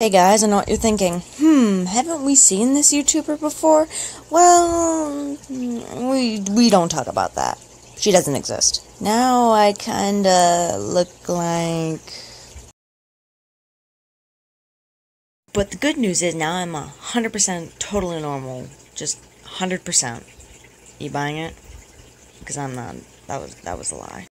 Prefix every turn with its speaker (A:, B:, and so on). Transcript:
A: Hey guys, I know what you're thinking. Hmm, haven't we seen this YouTuber before? Well, we we don't talk about that. She doesn't exist. Now I kinda look like. But the good news is now I'm hundred percent totally normal. Just hundred percent. You buying it? Because I'm not. That was that was a lie.